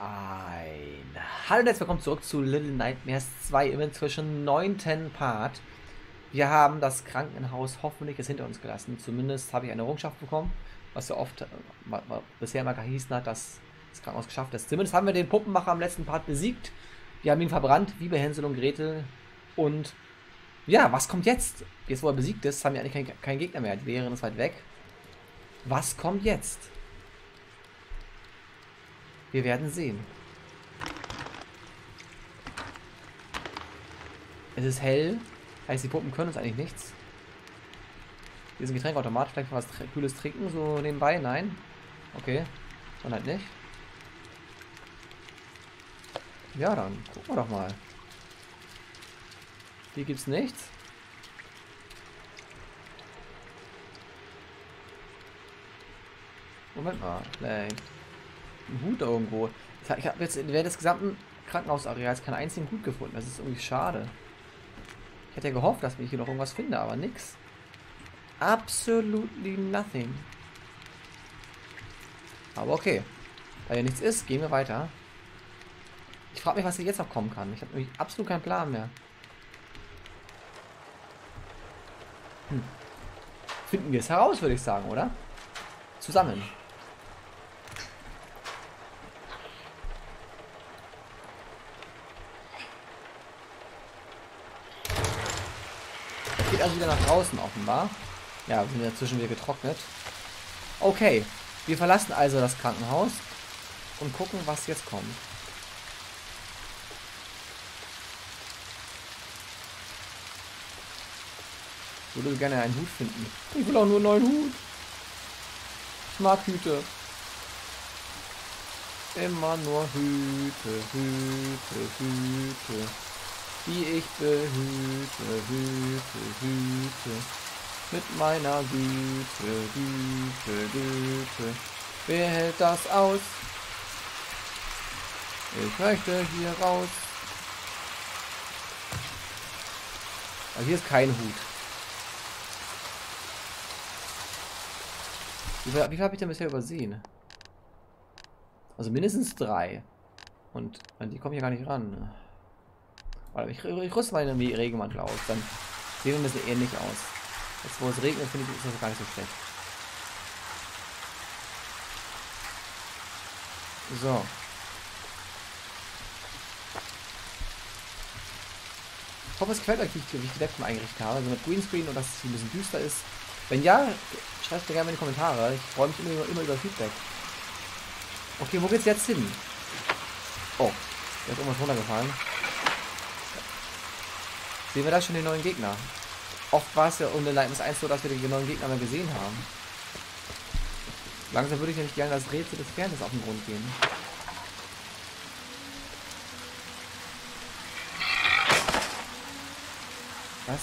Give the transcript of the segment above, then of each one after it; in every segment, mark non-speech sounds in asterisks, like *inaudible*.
Ein Hallo und herzlich willkommen zurück zu Little Nightmares 2 im inzwischen neunten Part. Wir haben das Krankenhaus hoffentlich jetzt hinter uns gelassen. Zumindest habe ich eine Errungenschaft bekommen, was ja oft äh, bisher mal gehießen hat, dass das Krankenhaus geschafft ist. Zumindest haben wir den Puppenmacher im letzten Part besiegt. Wir haben ihn verbrannt, wie bei Hänsel und Gretel. Und ja, was kommt jetzt? Jetzt, wo er besiegt ist, haben wir eigentlich keinen kein Gegner mehr. Die Lehrerin ist weit weg. Was kommt jetzt? Wir werden sehen. Es ist hell, heißt die Puppen können uns eigentlich nichts. Hier ist ein Getränkautomat, vielleicht was Kühles trinken, so nebenbei, nein. Okay, dann halt nicht. Ja, dann gucken wir doch mal. Hier gibt's nichts. Moment mal, vielleicht einen Hut irgendwo. Ich habe jetzt während des gesamten Krankenhausareals keinen einzigen Hut gefunden. Das ist irgendwie schade. Ich hätte ja gehofft, dass ich hier noch irgendwas finde, aber nix. Absolutely nothing. Aber okay. Da hier nichts ist, gehen wir weiter. Ich frage mich, was hier jetzt noch kommen kann. Ich habe nämlich absolut keinen Plan mehr. Hm. Finden wir es heraus, würde ich sagen, oder? Zusammen. Geht also wieder nach draußen offenbar. Ja, wir sind ja zwischen wieder getrocknet. Okay, wir verlassen also das Krankenhaus und gucken, was jetzt kommt. Ich würde gerne einen Hut finden. Ich will auch nur einen neuen Hut. Ich mag Hüte. Immer nur Hüte, Hüte, Hüte die ich behüte, hüte, hüte. Mit meiner Güte, Güte, Güte. Wer hält das aus? Ich möchte hier raus. Also hier ist kein Hut. Wie viel, viel habe ich denn bisher übersehen? Also mindestens drei. Und die kommen hier gar nicht ran. Ich, ich rüste mal den Regenmantel aus, dann sehen wir ein bisschen ähnlich aus. Jetzt wo es regnet, finde ich, ist das gar nicht so schlecht. So. Ich hoffe, es gefällt euch, wie ich, wie ich die Webcam eingerichtet habe. Also mit Greenscreen und dass es ein bisschen düster ist. Wenn ja, schreibt mir gerne in die Kommentare. Ich freue mich immer, immer über Feedback. Okay, wo geht's jetzt hin? Oh, da ist irgendwas runtergefallen. Sehen wir da schon den neuen Gegner? Oft war es ja den Lightness 1 so, dass wir den neuen Gegner mal gesehen haben. Langsam würde ich nämlich gerne das Rätsel des Fernsehens auf den Grund gehen. Was?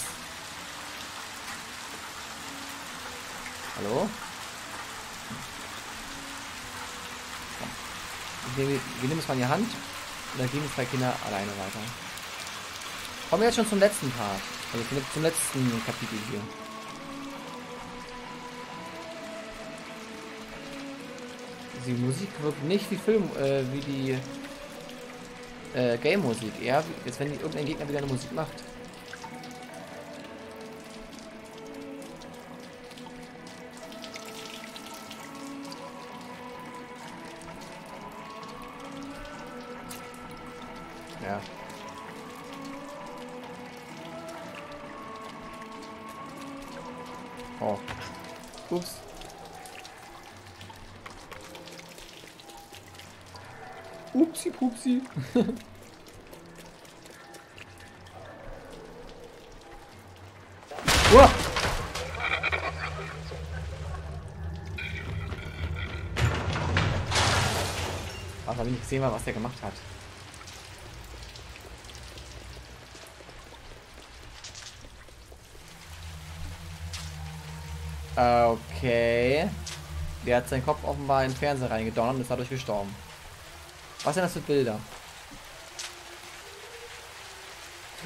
Hallo? Wir, wir nehmen es mal in die Hand und dann gehen die zwei Kinder alleine weiter. Kommen wir jetzt schon zum letzten Part. Also zum letzten Kapitel hier. Die Musik wirkt nicht wie Film, äh, wie die äh, Game-Musik. Eher, als wenn die, irgendein Gegner wieder eine Musik macht. Okay. Der hat seinen Kopf offenbar in den Fernseher reingedonnert und ist dadurch gestorben. Was sind das für Bilder?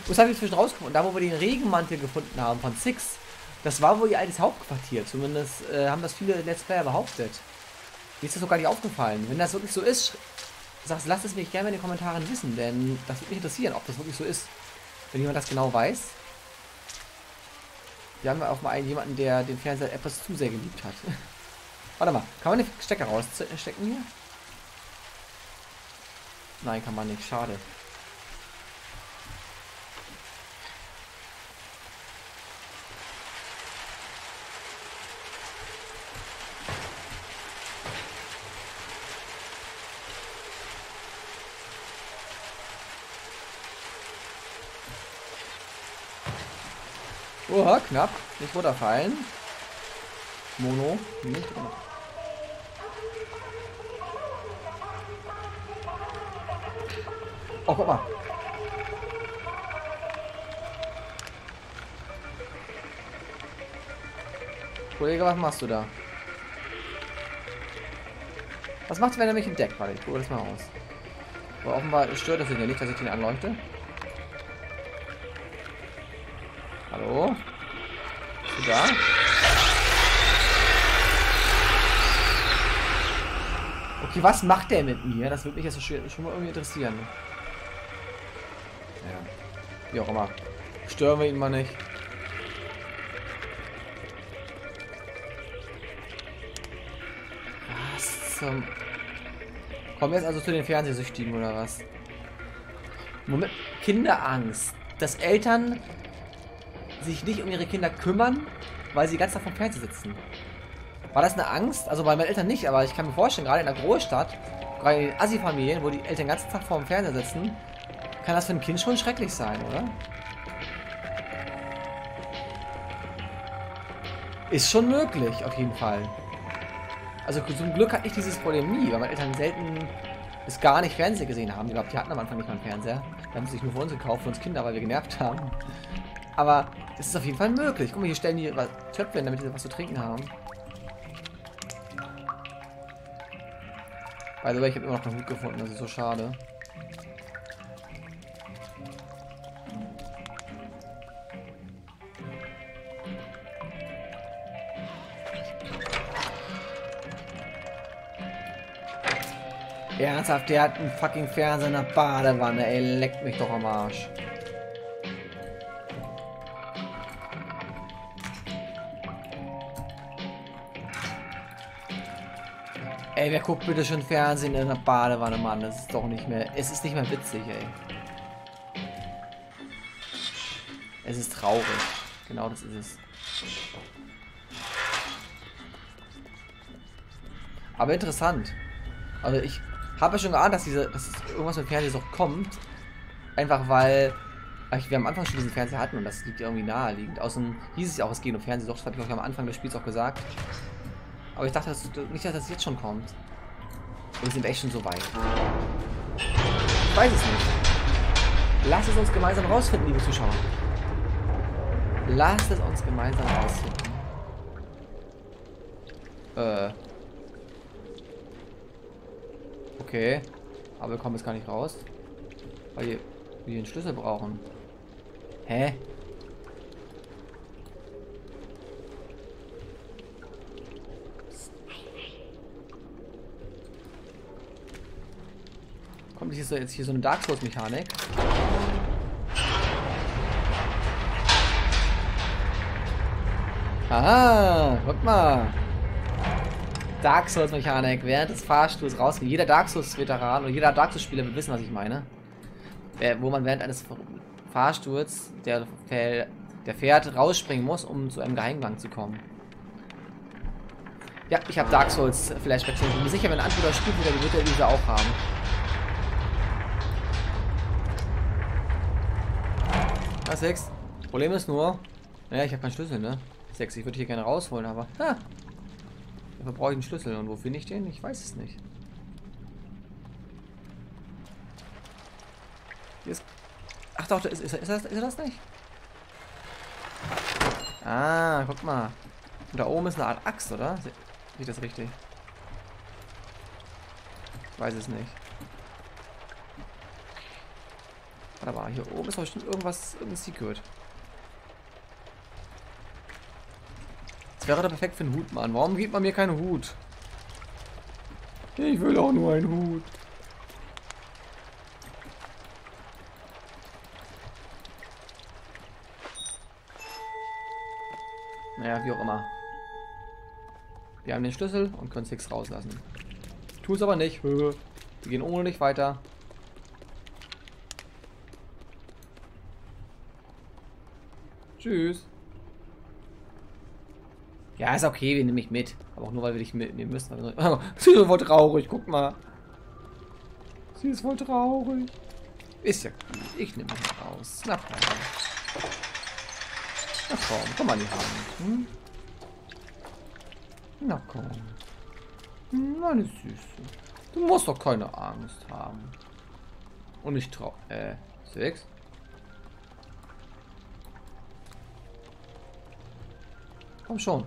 Was habe ich zwischen rausgefunden? Da, wo wir den Regenmantel gefunden haben von Six, das war wohl ihr altes Hauptquartier. Zumindest äh, haben das viele Let's Player behauptet. Mir ist das so gar nicht aufgefallen. Wenn das wirklich so ist, sagst, lasst es mich gerne in den Kommentaren wissen, denn das würde mich interessieren, ob das wirklich so ist. Wenn jemand das genau weiß. Wir haben auch mal einen, jemanden, der den Fernseher etwas zu sehr geliebt hat. *laughs* Warte mal, kann man den Stecker rausstecken hier? Nein, kann man nicht. Schade. Oh, knapp. Nicht runterfallen. Mono. Nicht runter. Oh, guck mal. Kollege, was machst du da? Was macht, wenn er mich entdeckt? Warte, ich gucke das mal aus. Aber offenbar stört es ihn ja nicht, dass ich ihn anleuchte. Da? Okay, was macht der mit mir? Das würde mich jetzt schon mal irgendwie interessieren. Ja. Wie auch immer. Stören wir ihn mal nicht. Was zum... Kommen wir jetzt also zu den Fernsehsüchtigen oder was? Moment. Kinderangst. Dass Eltern sich nicht um ihre Kinder kümmern, weil sie ganz Tag vom Fernseher sitzen. War das eine Angst? Also bei meinen Eltern nicht, aber ich kann mir vorstellen, gerade in der Großstadt, gerade in Assi-Familien, wo die Eltern den ganzen Tag vor dem Fernseher sitzen, kann das für ein Kind schon schrecklich sein, oder? Ist schon möglich, auf jeden Fall. Also zum Glück hatte ich dieses Problem nie, weil meine Eltern selten bis gar nicht Fernseher gesehen haben. Ich glaube, die hatten am Anfang nicht mal einen Fernseher. Die haben sich nur für uns gekauft, für uns Kinder, weil wir genervt haben. Aber es ist auf jeden Fall möglich. Guck mal, hier stellen die Töpfe damit die was zu trinken haben. By the way, ich habe immer noch keinen Hut gefunden, das ist so schade. Ernsthaft, der hat einen fucking Fernseher in der Badewanne, ey, leckt mich doch am Arsch. Ey, wer guckt bitte schon Fernsehen in der Badewanne, Mann? Das ist doch nicht mehr. Es ist nicht mehr witzig, ey. Es ist traurig. Genau das ist es. Aber interessant. Also ich habe ja schon geahnt, dass diese, dass irgendwas mit Fernsehsucht kommt. Einfach weil wir am Anfang schon diesen Fernseher hatten und das liegt irgendwie naheliegend. Außerdem hieß es ja auch, es geht um Fernsehsucht. Das hatte ich euch am Anfang des Spiels auch gesagt. Aber ich dachte dass, nicht, dass das jetzt schon kommt. Wir sind echt schon so weit. Ich weiß es nicht. Lass es uns gemeinsam rausfinden, liebe Zuschauer. Lass es uns gemeinsam rausfinden. Äh. Okay. Aber wir kommen jetzt gar nicht raus. Weil wir, wir den Schlüssel brauchen. Hä? Kommt jetzt, jetzt hier so eine Dark Souls Mechanik? Ah, guck mal. Dark Souls Mechanik während des Fahrstuhls rausgeht. Jeder Dark Souls Veteran oder jeder Dark Souls Spieler wird wissen, was ich meine. Wo man während eines Fahrstuhls, der, der fährt, rausspringen muss, um zu einem Geheimgang zu kommen. Ja, ich habe Dark Souls Flashbacks. Ich bin mir sicher, wenn ein Antwort spielt, wird er diese auch haben. Ah, 6. Problem ist nur, naja, ich habe keinen Schlüssel, ne? 6, ich würde hier gerne rausholen, aber, ha, dafür brauche ich einen Schlüssel. Und wo finde ich den? Ich weiß es nicht. Hier ist, ach doch, ist, ist, ist, das, ist das nicht? Ah, guck mal. Und da oben ist eine Art Axt, oder? Sehe ich das richtig? Ich weiß es nicht. Warte mal, hier oben ist doch bestimmt irgendwas, irgendein Secret. Das wäre doch perfekt für einen Hut, Mann. Warum gibt man mir keinen Hut? Ich will auch nur einen Hut. Naja, wie auch immer. Wir haben den Schlüssel und können es nichts rauslassen. Tu es aber nicht. Wir gehen ohne dich weiter. Tschüss. Ja, ist okay, wir nehmen mich mit. Aber auch nur, weil wir dich mitnehmen müssen. *laughs* sie ist voll traurig, guck mal. Sie ist voll traurig. Ist ja gut. Ich nehme mich raus. Na komm. Na komm, komm an die Hand. Hm? Na komm. Meine Süße. Du musst doch keine Angst haben. Und ich trau... Äh, sechs? Komm schon.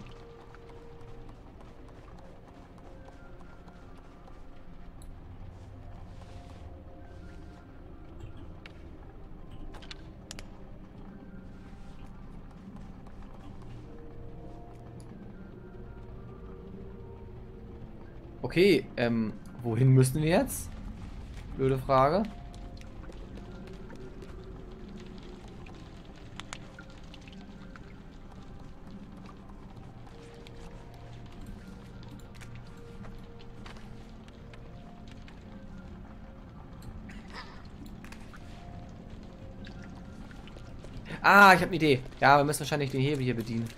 Okay, ähm, wohin müssen wir jetzt? Blöde Frage. Ah, ich habe eine Idee. Ja, wir müssen wahrscheinlich den Hebel hier bedienen.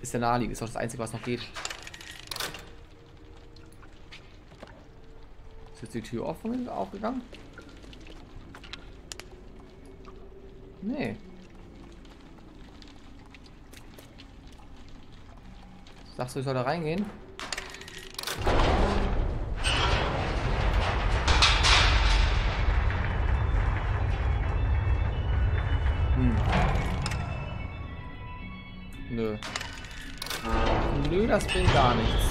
Ist der naheliegend. Ist auch das Einzige, was noch geht. Ist jetzt die Tür offen aufgegangen? Nee. Sagst du, ich soll da reingehen? Bringt gar nichts.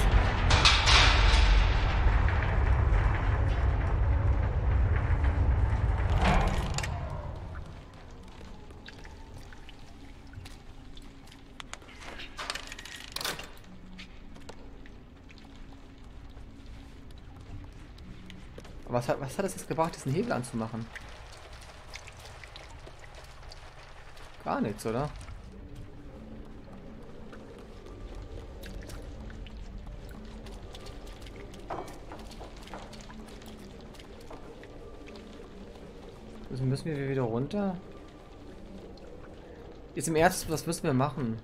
Was hat, was hat es jetzt gebracht, diesen Hebel anzumachen? Gar nichts, oder? Also müssen wir wieder runter? Jetzt im Ernst, was müssen wir machen?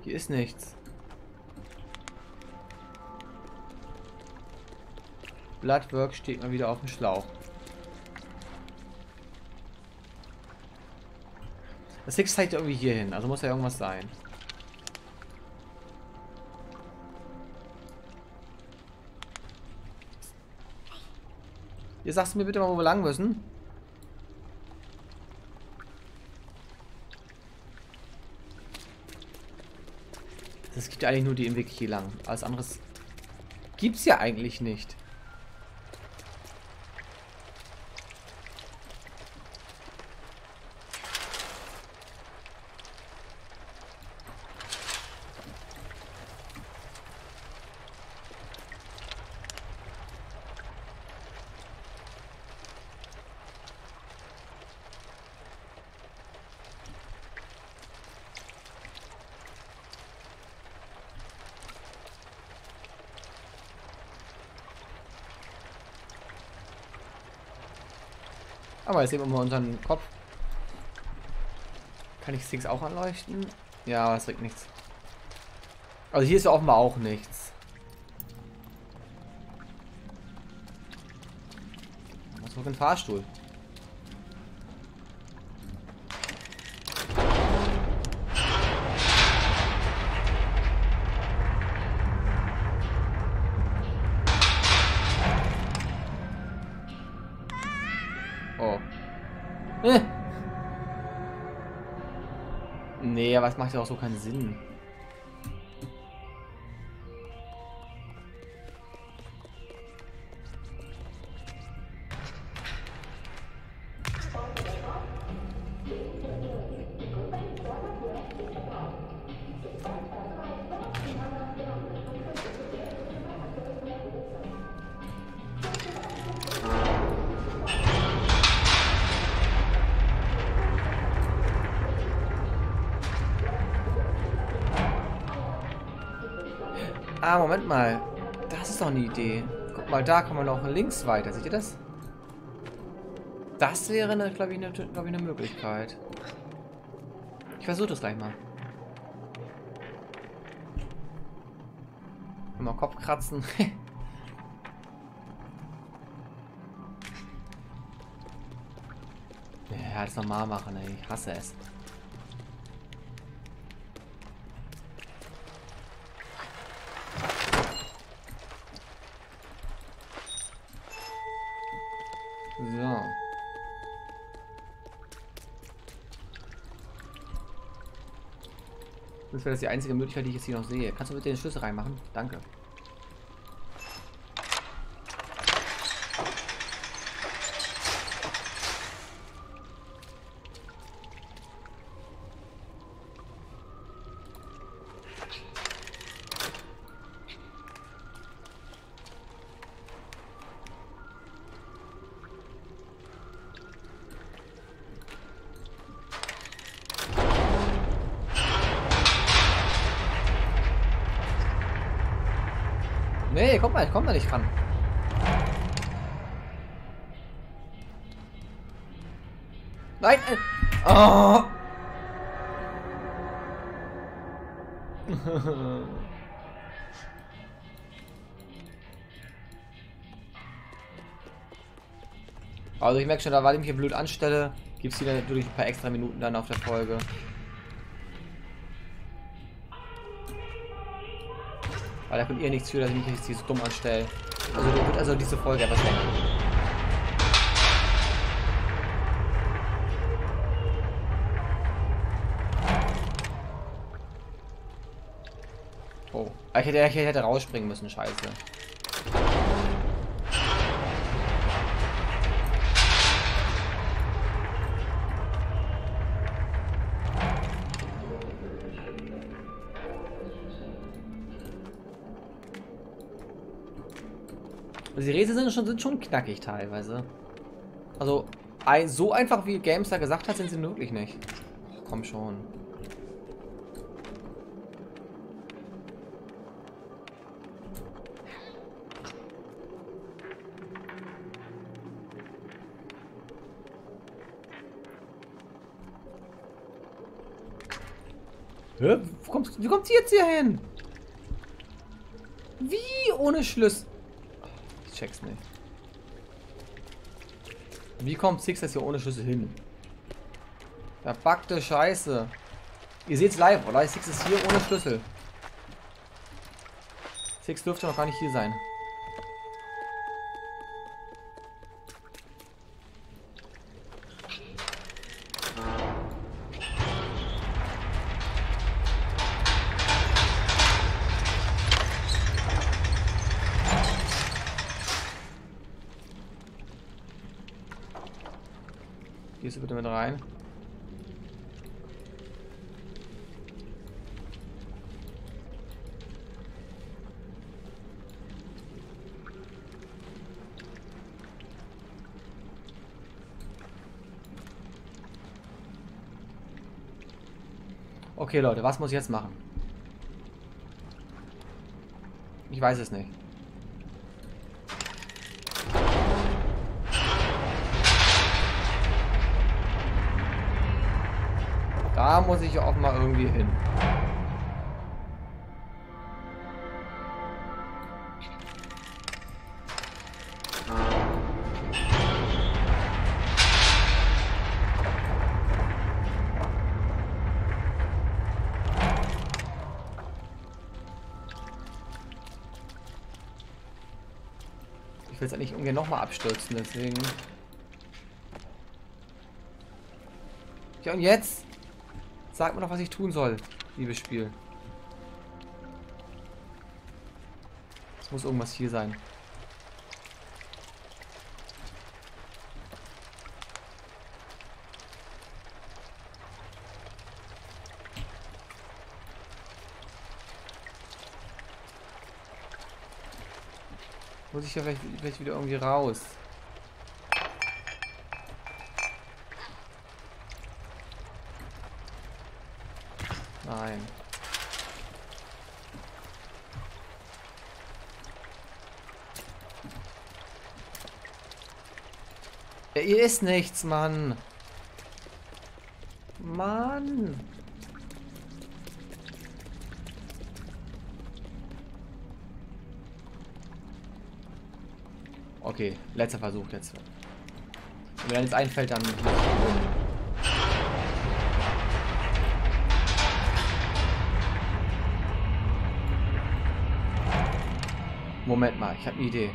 Hier ist nichts. Bloodwork steht mal wieder auf dem Schlauch. Das Six zeigt irgendwie hier hin, also muss ja irgendwas sein. Ihr sagst mir bitte mal, wo wir lang müssen. Es gibt ja eigentlich nur die Weg hier lang. Alles anderes gibt es ja eigentlich nicht. Aber jetzt sehen wir mal unseren Kopf. Kann ich Six auch anleuchten? Ja, das bringt nichts. Also hier ist ja offenbar auch nichts. Was für ein Fahrstuhl? Aber es macht ja auch so keinen Sinn. Moment mal. Das ist doch eine Idee. Guck mal, da kann man noch links weiter. Seht ihr das? Das wäre, glaube ich, eine, glaub ich, eine Möglichkeit. Ich versuche das gleich mal. Mal Kopf kratzen. *laughs* ja, das normal machen, ey. Ich hasse es. So. Das wäre das die einzige Möglichkeit, die ich jetzt hier noch sehe. Kannst du bitte den Schlüssel reinmachen? Danke. Komm mal, ich komm da nicht ran. Nein! Äh, oh! *laughs* also ich merke schon, da weil ich mich hier blöd anstelle, gibt es hier natürlich ein paar extra Minuten dann auf der Folge. Weil da könnt ihr nichts für, dass ich mich jetzt hier so dumm anstelle. Also wird also diese Folge etwas länger. Oh. Ich hätte, ich hätte rausspringen müssen, scheiße. Also die Rätsel sind schon, sind schon knackig teilweise. Also, so einfach wie Gamestar gesagt hat, sind sie wirklich nicht. Oh, komm schon. Hä? Wo kommst, wie kommt sie jetzt hier hin? Wie ohne Schlüssel? Check's nicht. Wie kommt Six das hier ohne Schlüssel hin? Verpackte Scheiße. Ihr seht's live, oder? Six ist hier ohne Schlüssel. Six dürfte noch gar nicht hier sein. Bitte mit rein? Okay, Leute, was muss ich jetzt machen? Ich weiß es nicht. Da muss ich auch mal irgendwie hin. Ich will es eigentlich irgendwie nochmal abstürzen, deswegen. Ja, und jetzt? Sag mir doch, was ich tun soll, liebes Spiel. Es muss irgendwas hier sein. Muss ich ja vielleicht, vielleicht wieder irgendwie raus. Nein. Ja, hier ist nichts, Mann. Mann. Okay, letzter Versuch jetzt. Wenn mir jetzt einfällt, dann... Moment mal, ich habe eine Idee.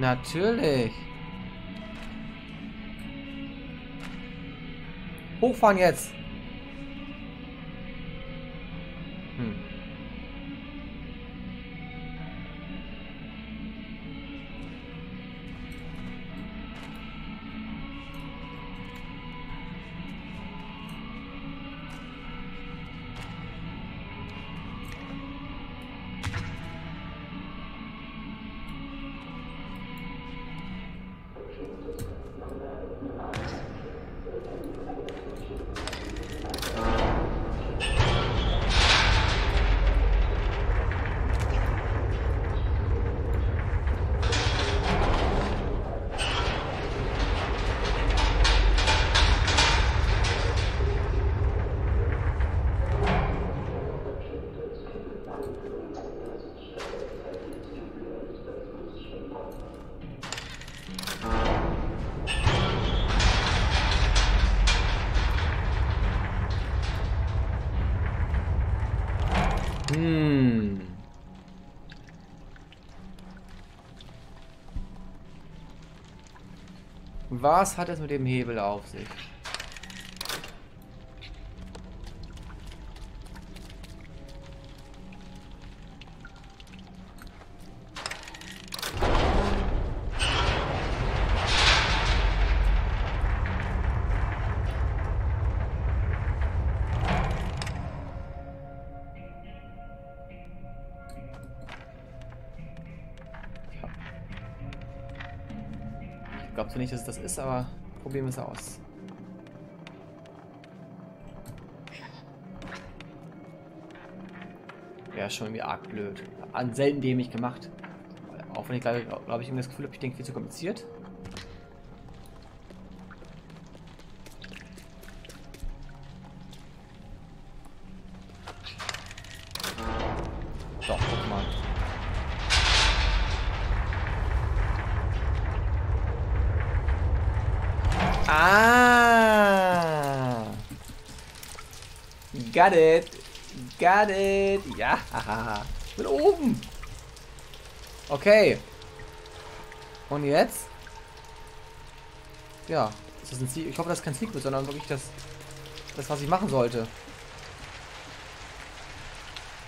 Natürlich. Hochfahren jetzt. Was hat es mit dem Hebel auf sich? Glaubst du nicht, dass es das ist, aber probieren wir es aus. Ja, schon irgendwie arg blöd. An selten dämlich gemacht. Auch wenn ich glaube glaub ich irgendwie das Gefühl habe, ich denke viel zu kompliziert. Got it! Got it! Ja! *laughs* Ich bin oben! Okay. Und jetzt? Ja. Ist das ein Sieg? Ich hoffe, das ist kein Secret, sondern wirklich das, das, was ich machen sollte.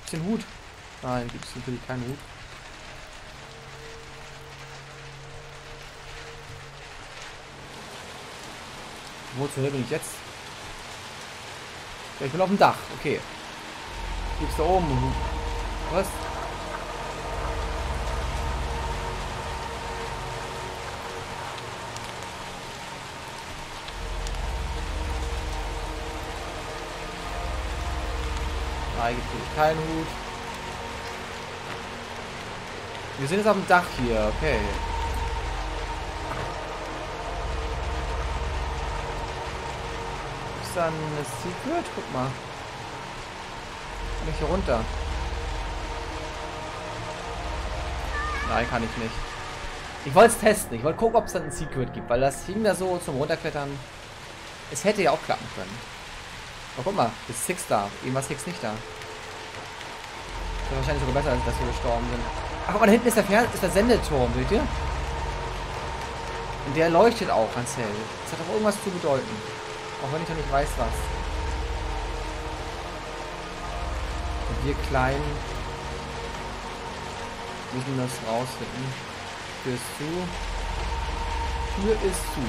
Bisschen Hut. Nein, gibt es natürlich keinen Hut. Wo zur Hölle bin ich jetzt? Ja, ich bin auf dem Dach. Okay. Gibt's da oben? Was? Nein, gibt keinen Hut. Wir sind jetzt auf dem Dach hier, okay. Ist da ein Secret? Guck mal. Kann ich hier runter? Nein, kann ich nicht. Ich wollte es testen. Ich wollte gucken, ob es dann ein Secret gibt, weil das hing da so zum Runterklettern. Es hätte ja auch klappen können. Aber guck mal, ist Six da. Irgendwas Six nicht da. Das ist wahrscheinlich sogar besser, als dass wir gestorben sind. Ach, guck mal, da hinten ist der, Fern ist der Sendeturm, seht ihr? Und der leuchtet auch ganz hell. Das hat auch irgendwas zu bedeuten. Auch wenn ich noch nicht weiß, was. Und wir kleinen müssen das rausfinden. Tür ist zu. Tür ist zu.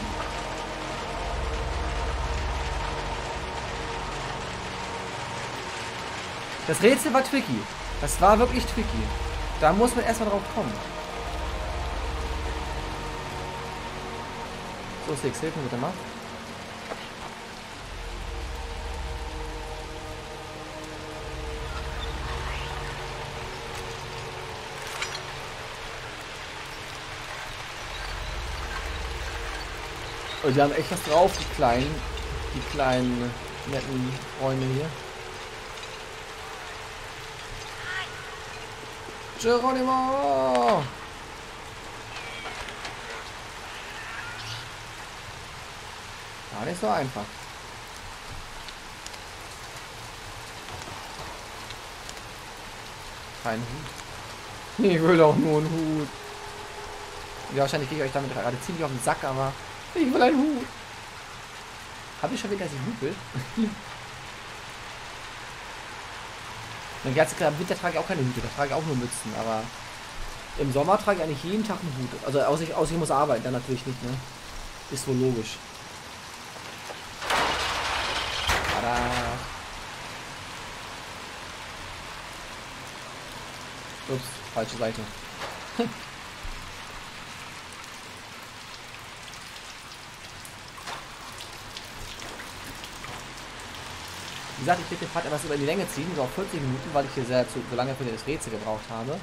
Das Rätsel war tricky. Das war wirklich tricky. Da muss man erstmal drauf kommen. So, Six, hilf mir bitte mal. Und die haben echt was drauf, die kleinen, die kleinen netten Freunde hier. Geronimo! War nicht so einfach. Kein Hut. *laughs* Ich will doch nur einen Hut. Ja, wahrscheinlich gehe ich euch damit gerade ziemlich auf den Sack, aber ich will einen Hut. Habe ich schon wieder, dass ich? Dann ganz im Winter trage ich auch keine Hüte, da trage ich auch nur Mützen, aber im Sommer trage ich eigentlich jeden Tag einen Hut. Also außer ich, außer ich muss arbeiten, dann natürlich nicht, ne? Ist wohl logisch. Tada. Ups, falsche Seite. *laughs* gesagt, ich will den Part etwas über die Länge ziehen, so auf 40 Minuten, weil ich hier sehr zu, so lange für das Rätsel gebraucht habe.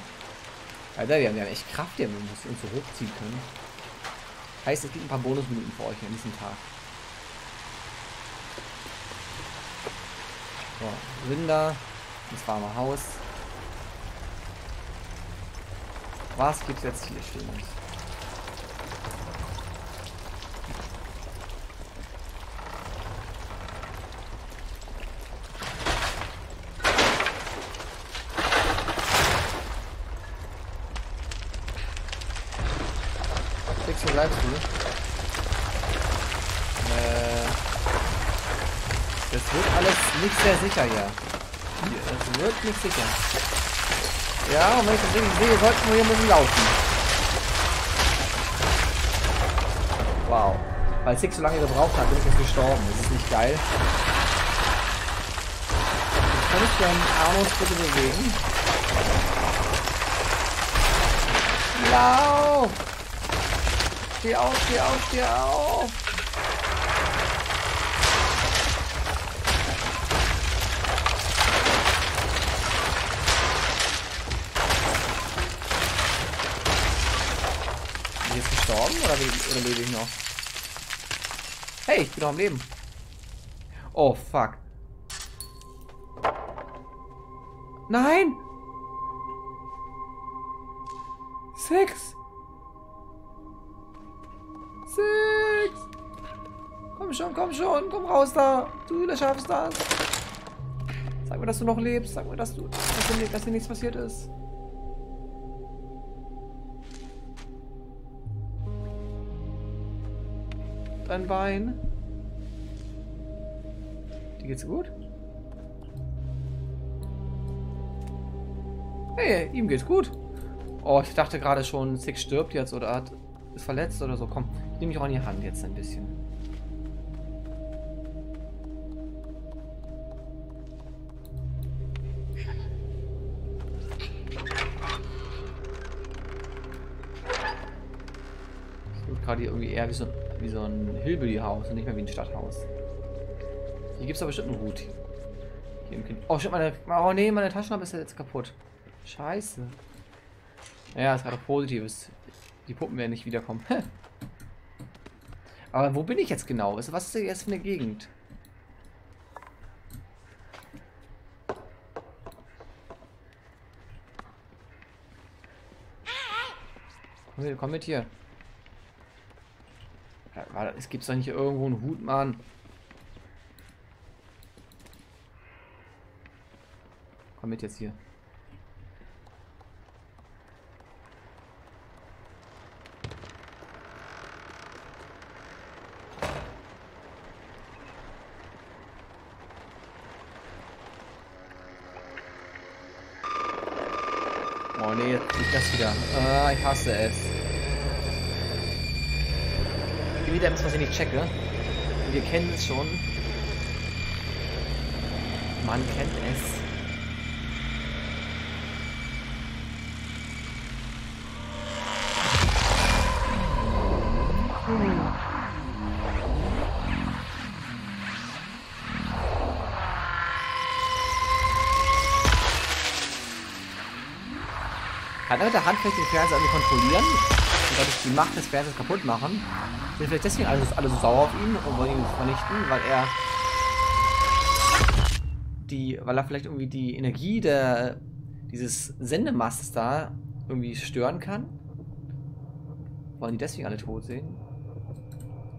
Alter, die haben ja echt Kraft, die haben uns so hochziehen können. Heißt, es gibt ein paar Bonusminuten für euch an diesem Tag. So, Rinder, das warme Haus. Was gibt's jetzt hier Schönes? Fix, wo bleibst du? Äh, das wird alles nicht sehr sicher hier. Es wird nicht sicher. Ja, und wenn ich das richtig sehe, sollten wir hier bisschen laufen. Wow. Weil Six so lange gebraucht hat, bin ich jetzt gestorben. Das ist nicht geil. Kann ich den Armus bitte bewegen? Lauf! Steh auf, steh auf, steh auf! Gestorben oder, oder lebe ich noch? Hey, ich bin noch am Leben. Oh, fuck. Nein! Six! Six! Komm schon, komm schon, komm raus da! Du, du schaffst das! Sag mir, dass du noch lebst. Sag mir, dass du, dass dir, dass dir nichts passiert ist. Dein Bein. Dir geht's gut? Hey, ihm geht's gut. Oh, ich dachte gerade schon, Six stirbt jetzt oder hat, ist verletzt oder so. Komm, ich nehme mich auch in die Hand jetzt ein bisschen. Wird gerade irgendwie eher wie so, wie so ein Hillbilly-Haus und nicht mehr wie ein Stadthaus. Hier gibt es aber bestimmt einen Hut. Hier im kind oh, shit, meine. Oh nee, meine Taschenlampe ist jetzt kaputt. Scheiße. Ja, ist gerade positives. Die Puppen werden nicht wiederkommen. *laughs* Aber wo bin ich jetzt genau? Was ist das jetzt für eine Gegend? Komm mit hier. Es gibt doch nicht irgendwo einen Hut, Mann. Komm mit jetzt hier. Oh nee, jetzt das wieder. Ah, ich hasse es. Wieder etwas, was ich nicht checke. Und ihr kennt es schon. Man kennt es. Kann er mit der Hand vielleicht den Fernseher kontrollieren und dadurch die Macht des Fernsehers kaputt machen? Sind vielleicht deswegen alle, alle so sauer auf ihn und wollen ihn vernichten, weil er die, weil er vielleicht irgendwie die Energie der dieses Sendemastes da irgendwie stören kann. Wollen die deswegen alle tot sehen?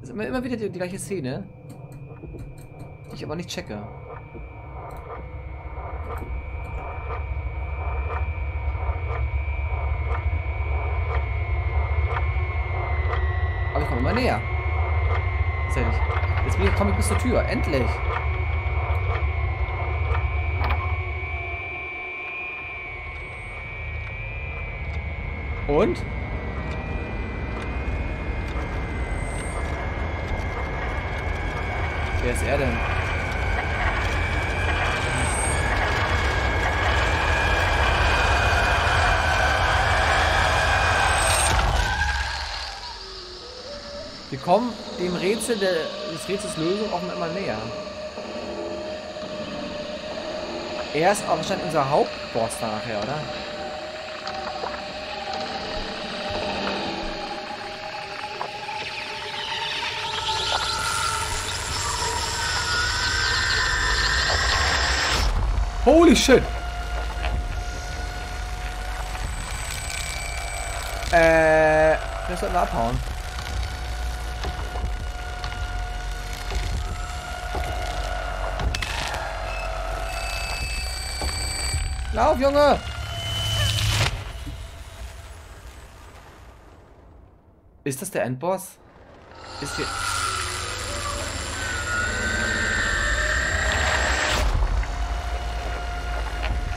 Das ist immer, immer wieder die, die gleiche Szene. Die ich aber nicht checke. Ich komme immer näher. Tatsächlich. Jetzt komme ich bis zur Tür. Endlich. Und? Wer ist er denn? Wir kommen dem Rätsel der, des Rätsels Lösung auch immer näher. Er ist auch wahrscheinlich unser Hauptboss nachher, oder? Holy shit! Äh, wir sollten abhauen. Lauf, Junge! Ist das der Endboss? Ist hier...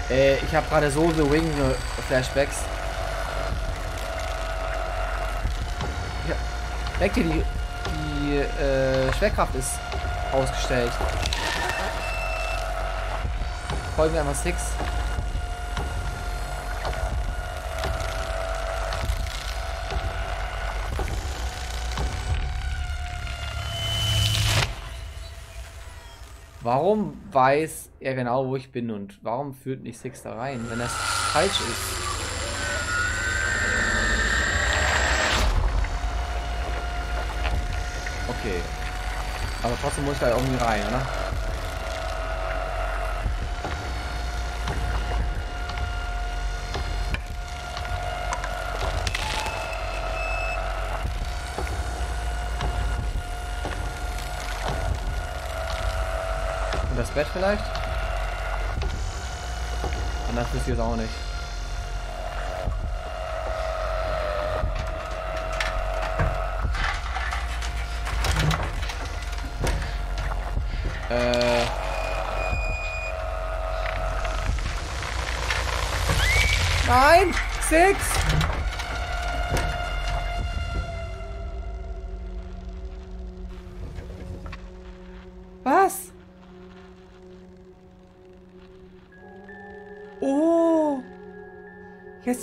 Äh, ich habe gerade so The Wing Flashbacks. Ja, merkt ihr, die, die äh, Schwerkraft ist ausgestellt. Folgen wir einmal Six. Warum weiß er genau, wo ich bin und warum führt nicht Six da rein, wenn das falsch ist? Okay. Aber trotzdem muss ich da irgendwie rein, oder? Bett vielleicht? Anders wisst ihr es auch nicht. Äh. Nein! Six!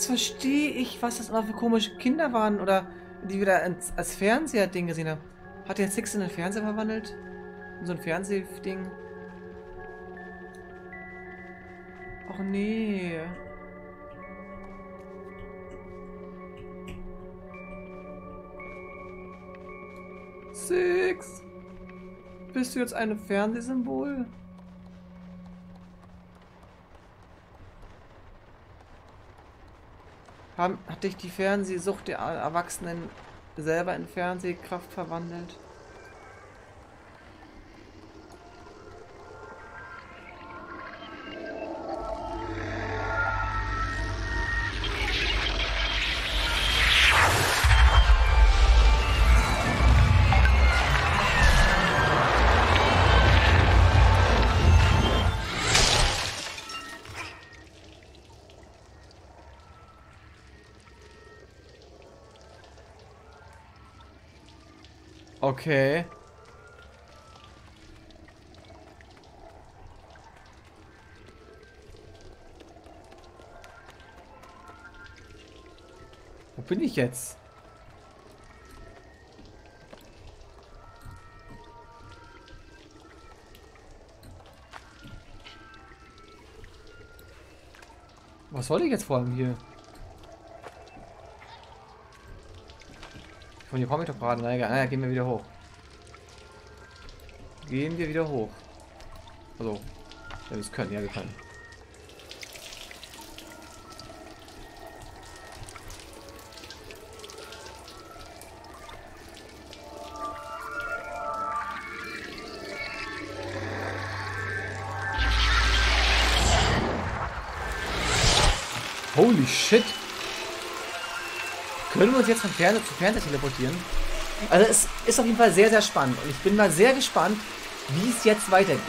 Jetzt verstehe ich, was das immer für komische Kinder waren oder die wieder als, als Fernseher-Ding gesehen haben. Hat der Six in den Fernseher verwandelt? In so ein Fernsehding? Och nee. Six! Bist du jetzt ein Fernsehsymbol? Hat dich die Fernsehsucht der Erwachsenen selber in Fernsehkraft verwandelt? Okay. Wo bin ich jetzt? Was soll ich jetzt vor allem hier? Von hier komme ich doch gerade. Naja, naja, gehen wir wieder hoch. Gehen wir wieder hoch. Also, ja, wir können, ja, wir können. Holy shit! Können wir uns jetzt von Ferne zu Ferne teleportieren? Also es ist auf jeden Fall sehr, sehr spannend. Und ich bin mal sehr gespannt, wie es jetzt weitergeht.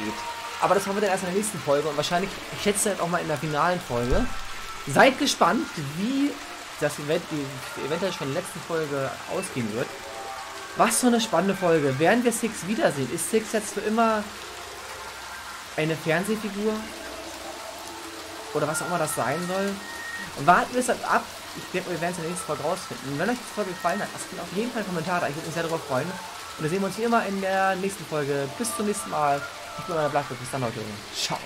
Aber das haben wir dann erst in der nächsten Folge und wahrscheinlich, ich schätze dann auch mal in der finalen Folge. Seid gespannt, wie das Event, die eventuell schon in der letzten Folge ausgehen wird. Was für eine spannende Folge. Werden wir Six wiedersehen? Ist Six jetzt für immer eine Fernsehfigur? Oder was auch immer das sein soll? Warten wir es ab. Ich denke, wir werden es in der nächsten Folge rausfinden. Wenn euch die Folge gefallen hat, lasst mir auf jeden Fall einen Kommentar da. Ich würde mich sehr darüber freuen. Und wir sehen uns wie immer in der nächsten Folge. Bis zum nächsten Mal. Ich bin euer Blackwood. Bis dann, Leute. Ciao.